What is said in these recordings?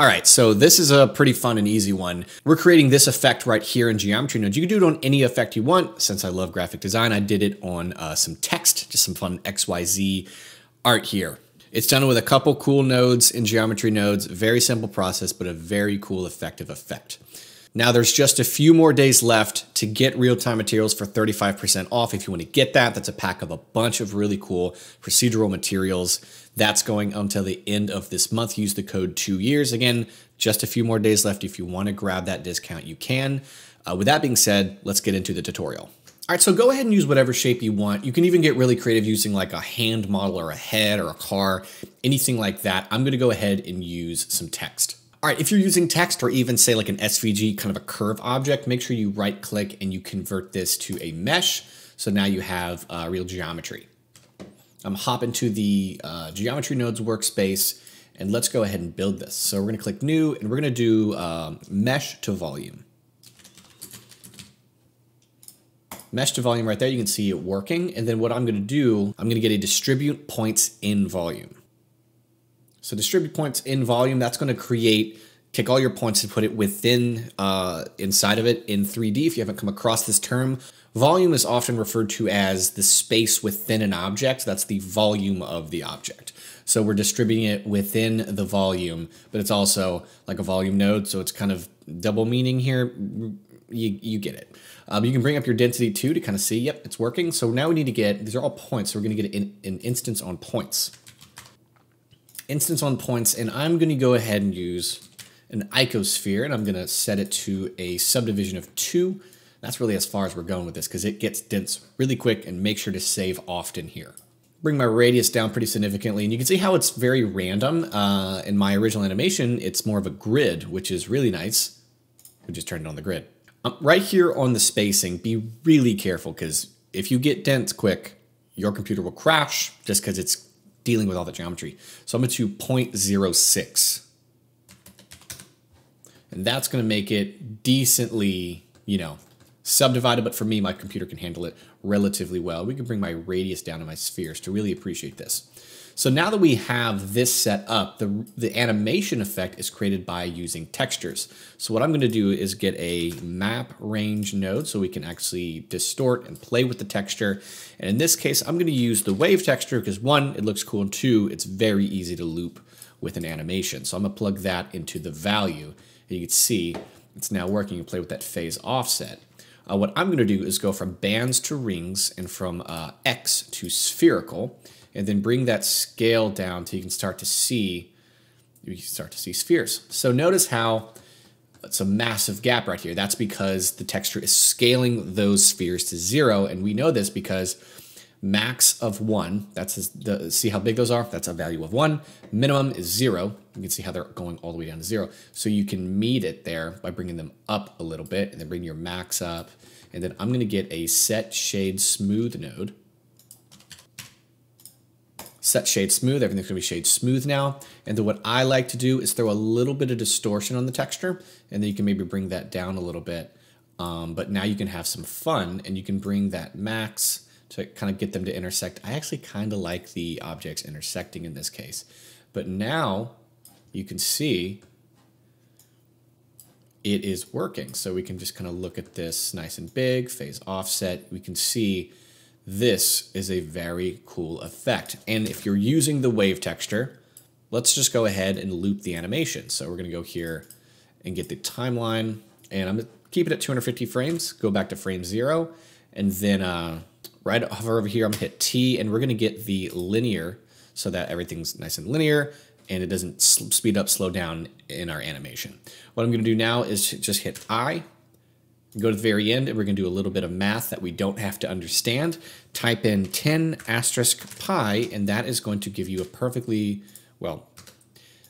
All right, so this is a pretty fun and easy one. We're creating this effect right here in Geometry Nodes. You can do it on any effect you want. Since I love graphic design, I did it on uh, some text, just some fun XYZ art here. It's done with a couple cool nodes in Geometry Nodes. Very simple process, but a very cool effective effect. Now there's just a few more days left to get real-time materials for 35% off. If you want to get that, that's a pack of a bunch of really cool procedural materials. That's going until the end of this month. Use the code two years. Again, just a few more days left. If you want to grab that discount, you can. Uh, with that being said, let's get into the tutorial. All right, so go ahead and use whatever shape you want. You can even get really creative using like a hand model or a head or a car, anything like that. I'm gonna go ahead and use some text. All right, if you're using text or even say like an SVG, kind of a curve object, make sure you right click and you convert this to a mesh. So now you have uh, real geometry. I'm hop into the uh, geometry nodes workspace and let's go ahead and build this. So we're gonna click new and we're gonna do um, mesh to volume. Mesh to volume right there, you can see it working. And then what I'm gonna do, I'm gonna get a distribute points in volume. So distribute points in volume, that's gonna create take all your points and put it within uh, inside of it in 3D. If you haven't come across this term, volume is often referred to as the space within an object. That's the volume of the object. So we're distributing it within the volume, but it's also like a volume node. So it's kind of double meaning here. You, you get it. Um, you can bring up your density too to kind of see, yep, it's working. So now we need to get, these are all points. So we're going to get an, an instance on points. Instance on points, and I'm going to go ahead and use an icosphere, and I'm going to set it to a subdivision of two. That's really as far as we're going with this because it gets dense really quick and make sure to save often here. Bring my radius down pretty significantly, and you can see how it's very random. Uh, in my original animation, it's more of a grid, which is really nice. We just turned it on the grid. Um, right here on the spacing, be really careful because if you get dense quick, your computer will crash just because it's dealing with all the geometry. So I'm going to 0.06 and that's going to make it decently, you know, subdivided, but for me, my computer can handle it relatively well. We can bring my radius down to my spheres to really appreciate this. So now that we have this set up, the, the animation effect is created by using textures. So what I'm going to do is get a map range node so we can actually distort and play with the texture. And in this case, I'm going to use the wave texture because one, it looks cool, and two, it's very easy to loop with an animation. So I'm going to plug that into the value And you can see it's now working. You play with that phase offset. Uh, what I'm going to do is go from bands to rings and from uh, X to spherical, and then bring that scale down so you can start to see you can start to see spheres. So notice how it's a massive gap right here. That's because the texture is scaling those spheres to zero, and we know this because max of one, that's the, see how big those are? That's a value of one. Minimum is zero. You can see how they're going all the way down to zero. So you can meet it there by bringing them up a little bit and then bring your max up. And then I'm gonna get a set shade smooth node. Set shade smooth, everything's gonna be shade smooth now. And then what I like to do is throw a little bit of distortion on the texture and then you can maybe bring that down a little bit. Um, but now you can have some fun and you can bring that max to kind of get them to intersect. I actually kind of like the objects intersecting in this case. But now you can see it is working. So we can just kind of look at this nice and big, phase offset. We can see this is a very cool effect. And if you're using the wave texture, let's just go ahead and loop the animation. So we're gonna go here and get the timeline and I'm gonna keep it at 250 frames, go back to frame zero, and then uh, right over here, I'm gonna hit T and we're gonna get the linear so that everything's nice and linear and it doesn't speed up, slow down in our animation. What I'm gonna do now is just hit I, go to the very end and we're gonna do a little bit of math that we don't have to understand. Type in 10 asterisk pi and that is going to give you a perfectly, well,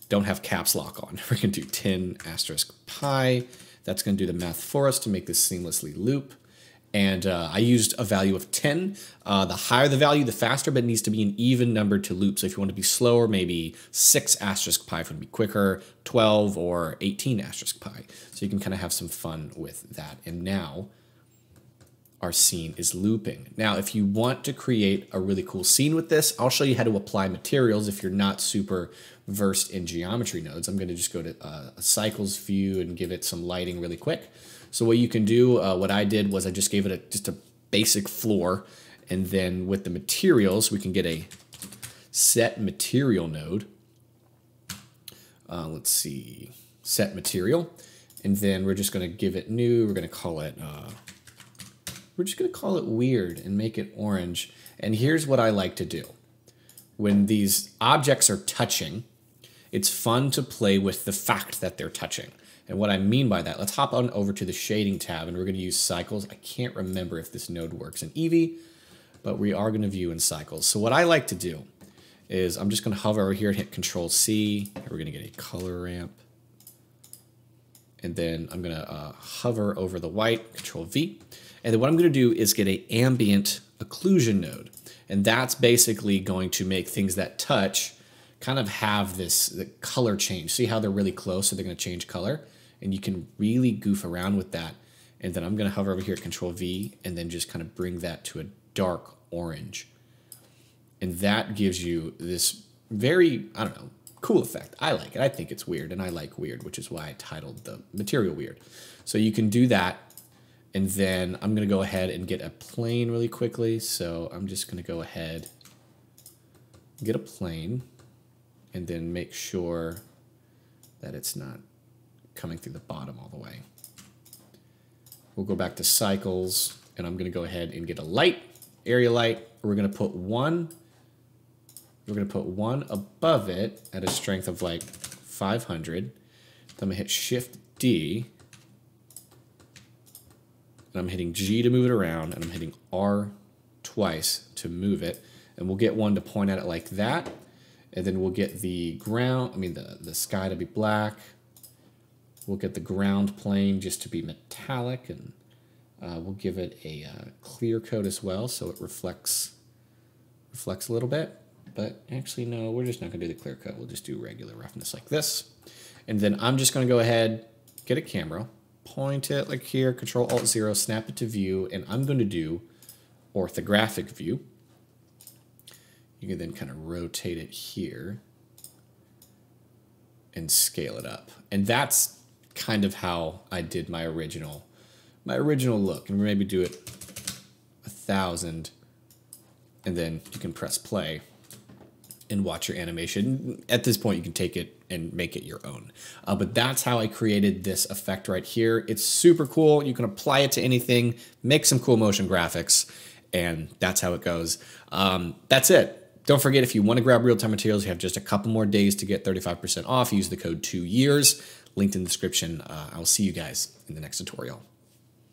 don't have caps lock on. We're gonna do 10 asterisk pi. That's gonna do the math for us to make this seamlessly loop and uh, I used a value of 10. Uh, the higher the value, the faster, but it needs to be an even number to loop. So if you want to be slower, maybe 6 asterisk pi would be quicker, 12 or 18 asterisk pi. So you can kind of have some fun with that. And now our scene is looping. Now, if you want to create a really cool scene with this, I'll show you how to apply materials if you're not super versed in geometry nodes. I'm going to just go to uh, a cycles view and give it some lighting really quick. So what you can do, uh, what I did was I just gave it a, just a basic floor. And then with the materials, we can get a set material node. Uh, let's see, set material. And then we're just going to give it new. We're going to call it, uh, we're just going to call it weird and make it orange. And here's what I like to do. When these objects are touching, it's fun to play with the fact that they're touching. And what I mean by that, let's hop on over to the shading tab and we're going to use cycles. I can't remember if this node works in Eevee, but we are going to view in cycles. So what I like to do is I'm just going to hover over here and hit Control C. We're going to get a color ramp. And then I'm going to uh, hover over the white, Control V. And then what I'm going to do is get a ambient occlusion node. And that's basically going to make things that touch kind of have this color change. See how they're really close, so they're going to change color, and you can really goof around with that. And then I'm going to hover over here Control V, and then just kind of bring that to a dark orange, and that gives you this very I don't know cool effect. I like it. I think it's weird, and I like weird, which is why I titled the material weird. So you can do that. And then I'm going to go ahead and get a plane really quickly. So I'm just going to go ahead, get a plane and then make sure that it's not coming through the bottom all the way. We'll go back to cycles and I'm going to go ahead and get a light, area light. We're going to put one, we're going to put one above it at a strength of like 500. Then I'm going to hit shift D and I'm hitting G to move it around and I'm hitting R twice to move it. And we'll get one to point at it like that and then we'll get the ground, I mean the, the sky to be black. We'll get the ground plane just to be metallic and uh, we'll give it a uh, clear coat as well so it reflects reflects a little bit. But actually, no, we're just not going to do the clear coat. We'll just do regular roughness like this. And then I'm just going to go ahead, get a camera, point it like here, Control Alt Zero, snap it to view, and I'm going to do orthographic view. You can then kind of rotate it here and scale it up. And that's kind of how I did my original my original look. And maybe do it a thousand and then you can press play and watch your animation. At this point, you can take it and make it your own. Uh, but that's how I created this effect right here. It's super cool. You can apply it to anything, make some cool motion graphics, and that's how it goes. Um, that's it. Don't forget, if you want to grab real-time materials, you have just a couple more days to get 35% off. Use the code 2 years, linked in the description. Uh, I'll see you guys in the next tutorial.